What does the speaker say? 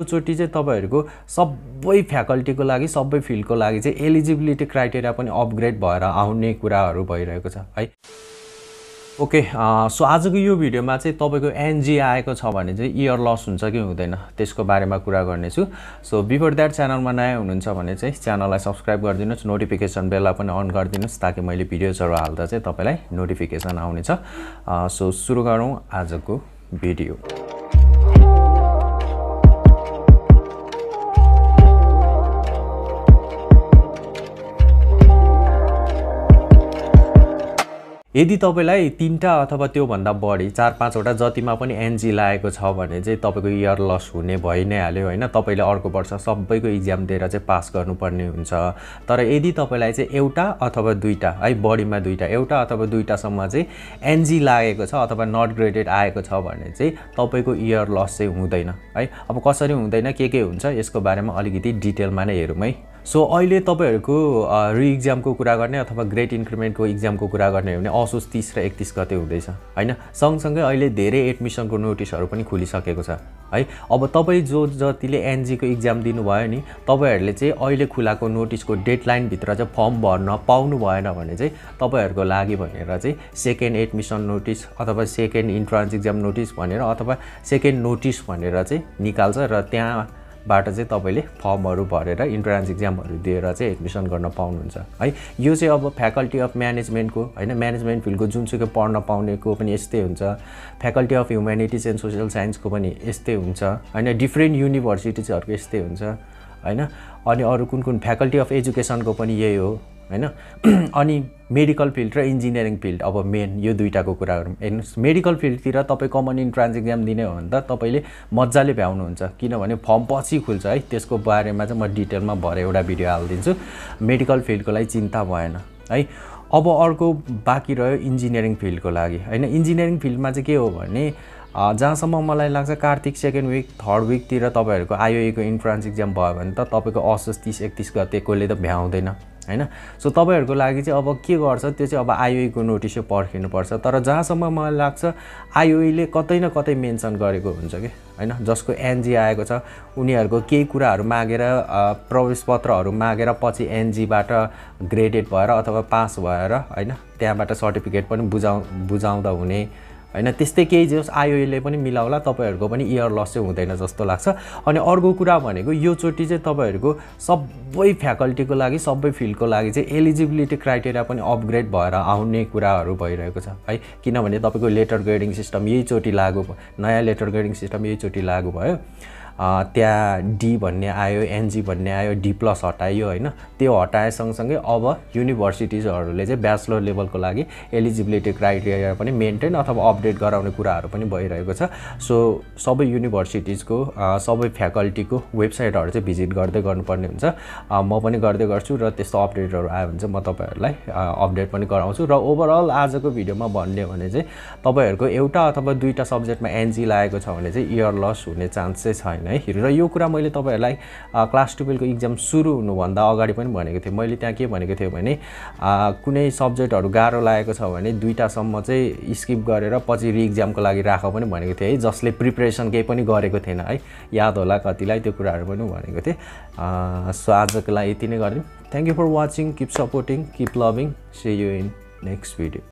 योचोटि चाहिँ तपाईँहरूको सबै फ्याकल्टीको लागि सबै फिल्डको लागि चाहिँ एलिजिबिलिटी क्राइटेरिया पनि अपग्रेड भएर आउने कुराहरू भइरहेको छ है। ओके सो आजको यो भिडियोमा चाहिँ तपाईँको एनजी आएको छ भने चाहिँ इयर लस हुन्छ कि हुँदैन त्यसको बारेमा कुरा गर्नेछु। सो बिफोर द्याट च्यानलमा नयाँ हुनुहुन्छ भने चाहिँ च्यानललाई सब्सक्राइब गरिदिनुहोस् नोटिफिकेसन बेललाई पनि अन गरिदिनुहोस् ताकि मैले भिडियोजहरू हाल्दा चाहिँ तपाईँलाई नोटिफिकेसन आउनेछ। सो सुरु गरौँ आजको भिडियो। यदि तपाईँलाई तिनवटा अथवा त्योभन्दा बढी चार पाँचवटा जतिमा पनि एनजी लागेको छ भने चाहिँ तपाईँको इयर लस हुने भइ नै हाल्यो होइन। तपाईँले अर्को वर्ष सबैको इक्जाम दिएर चाहिँ पास गर्नुपर्ने हुन्छ। तर यदि तपाईँलाई चाहिँ एउटा अथवा दुईवटा है बढीमा दुईवटा एउटा अथवा दुईवटासम्म चाहिँ एनजी लागेको छ अथवा नट ग्रेडेड आएको छ भने चाहिँ तपाईँको इयर लस चाहिँ हुँदैन है। अब कसरी हुँदैन के के हुन्छ यसको बारेमा अलिकति डिटेलमा नै हेरौँ है। सो अहिले तपाईँहरूको रिइक्जामको कुरा गर्ने अथवा ग्रेट इन्क्रिमेन्टको इक्जामको कुरा गर्ने हो भने असोज तिस र एकतिस गते हुँदैछ होइन? सँगसँगै अहिले धेरै एडमिसनको नोटिसहरू पनि खुलिसकेको छ है? अब तपाईँ जो जतिले एनजीको इक्जाम दिनुभयो नि तपाईँहरूले चाहिँ अहिले खुलाएको नोटिसको डेडलाइनभित्र चाहिँ फर्म भर्न पाउनु भएन भने चाहिँ तपाईँहरूको लागि भनेर चाहिँ सेकेन्ड एडमिसन नोटिस अथवा सेकेन्ड इन्ट्रान्स इक्जाम नोटिस भनेर अथवा सेकेन्ड नोटिस भनेर चाहिँ निकाल्छ र त्यहाँ बाट चाहिँ तपाईँले फर्महरू भरेर इन्ट्रान्स इक्जामहरू दिएर चाहिँ एडमिसन गर्न पाउनुहुन्छ। है यो चाहिँ अब फ्याकल्टी अफ म्यानेजमेन्टको होइन म्यानेजमेन्ट फिल्डको जुनसुकै पढ्न पाउनेको पनि यस्तै हुन्छ। Faculty of humanities and social साइन्सको पनि यस्तै हुन्छ। होइन डिफ्रेन्ट युनिभर्सिटिजहरूको यस्तै हुन्छ। होइन अनि अरू कुन कुन फ्याकल्टी अफ एजुकेसनको पनि यही हो। होइन? अनि मेडिकल फिल्ड र इन्जिनियरिङ फिल्ड अब मेन यो दुइटाको कुरा गरौँ हेर्नुहोस्। मेडिकल फिल्डतिर तपाईँ कमन इन्ट्रान्स इक्जाम दिने हो भने त तपाईँले मजाले भ्याउनुहुन्छ। किनभने फर्म पछि खुल्छ है। त्यसको बारेमा चाहिँ म डिटेलमा भरे एउटा भिडियो हालिदिन्छु। मेडिकल फिल्डको लागि चिन्ता भएन है? अब अर्को बाँकी रह्यो इन्जिनियरिङ फिल्डको लागि। होइन इन्जिनियरिङ फिल्डमा चाहिँ के हो भने जहाँसम्म मलाई लाग्छ कार्तिक सेकेन्ड विक थर्ड विकतिर तपाईँहरूको आइओएको इन्ट्रान्स इक्जाम भयो भने त तपाईँको असोज तिस एकतिस गतेकोले त भ्याउँदैन। होइन? सो तपाईँहरूको लागि चाहिँ अब के गर्छ? त्यो चाहिँ अब आइओईको नोटिसै पर्खिनुपर्छ। तर जहाँसम्म मलाई लाग्छ आइओईले कतै न कतै मेन्सन गरेको हुन्छ कि? होइन? जसको एनजी आएको छ उनीहरूको केही कुराहरू मागेर प्रवेश पत्रहरू मागेर पछि एनजीबाट ग्रेडेड भएर अथवा पास भएर होइन? त्यहाँबाट सर्टिफिकेट पनि बुझाउ बुझाउँदा हुने होइन त्यस्तै केही जस आइओले पनि मिलाउला तपाईँहरूको पनि इयर लस चाहिँ हुँदैन जस्तो लाग्छ। अनि अर्को कुरा भनेको योचोटि चाहिँ तपाईँहरूको सबै फ्याकल्टीको लागि सबै फिल्डको लागि चाहिँ एलिजिबिलिटी क्राइटेरिया पनि अपग्रेड भएर आउने कुराहरू भइरहेको छ। है किनभने तपाईँको लेटर ग्रेडिङ सिस्टम यहीचोटि लागु नयाँ लेटर ग्रेडिङ सिस्टम यहीचोटि लागु भयो। त्यहाँ डी भन्ने आयो एनजी भन्ने आयो डी प्लस हटायो होइन? त्यो हटाए सँगसँगै अब युनिभर्सिटिजहरूले चाहिँ ब्याचलर लेभलको लागि एलिजिबिलिटी क्राइटेरिया पनि मेन्टेन अथवा अपडेट गराउने कुराहरू पनि भइरहेको छ। सो सबै युनिभर्सिटिजको सबै फ्याकल्टीको वेबसाइटहरू चाहिँ भिजिट गर्दै गर्नुपर्ने हुन्छ। म पनि गर्दै गर्छु र त्यस्तो अपडेटहरू आयो भने चाहिँ म तपाईँहरूलाई अपडेट पनि गराउँछु। र ओभरअल आजको भिडियोमा भन्ने भने चाहिँ तपाईँहरूको एउटा अथवा दुईवटा सब्जेक्टमा एनजी लागेको छ भने चाहिँ इयर लस हुने चान्स चाहिँ छैन। होइन है र यो कुरा मैले तपाईँहरूलाई क्लास टुवेल्भको इक्जाम सुरु हुनुभन्दा अगाडि पनि भनेको थिएँ। मैले त्यहाँ के भनेको थिएँ भने कुनै सब्जेक्टहरू गाह्रो लागेको छ भने दुईवटासम्म चाहिँ स्किप गरेर पछि रिइक्जामको लागि राख पनि भनेको थिएँ है जसले प्रिपरेसन केही पनि गरेको थिएन है। याद होला कतिलाई त्यो कुराहरू पनि भनेको थिएँ। सो आजको लागि यति नै गरिदिउँ। Thank you for watching keep supporting keep loving see you in next video